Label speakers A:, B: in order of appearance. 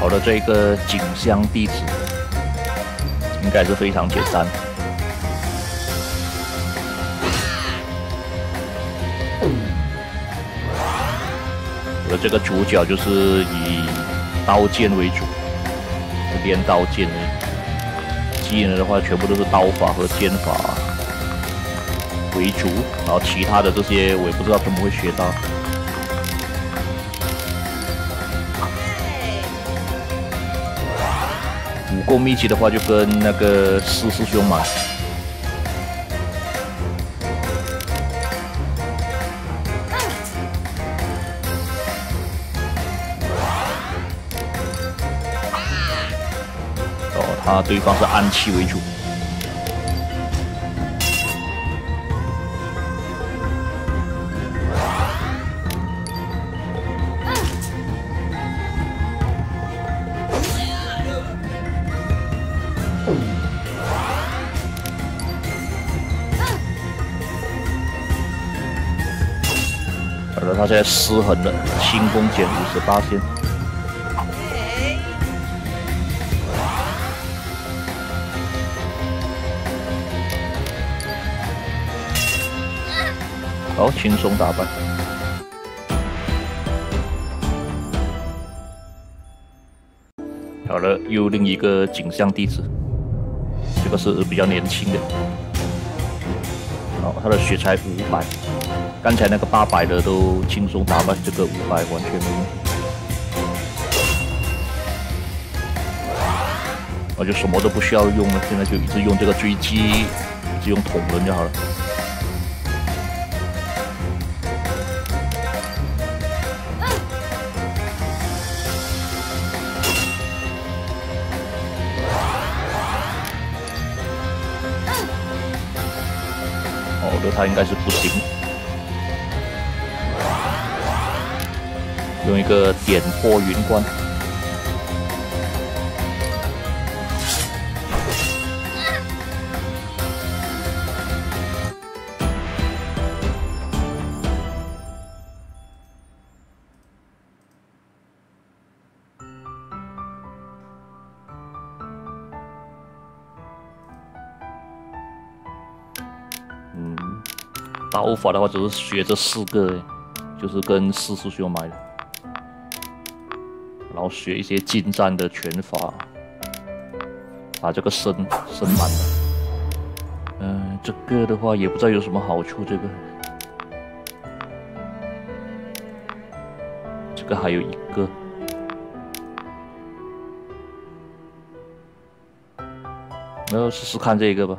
A: 好的，这个景香弟子应该是非常简单。我这个主角就是以刀剑为主，练刀剑的技能的话，全部都是刀法和剑法为主，然后其他的这些我也不知道怎么会学到。武功秘籍的话，就跟那个四师兄嘛。啊，对方是暗器为主。他现在失衡了，轻功减五十八线。好，轻松打败。好了，又另一个景象弟子，这个是比较年轻的。好，他的血才五百，刚才那个八百的都轻松打败，这个五百完全没问题。我就什么都不需要用了，现在就一直用这个追击，一直用捅人就好了。他应该是不行，用一个点破云关。刀法的话，只是学这四个，就是跟四师兄买的，然后学一些近战的拳法，把这个升升满了。嗯，这个的话也不知道有什么好处。这个，这个还有一个，那试试看这个吧。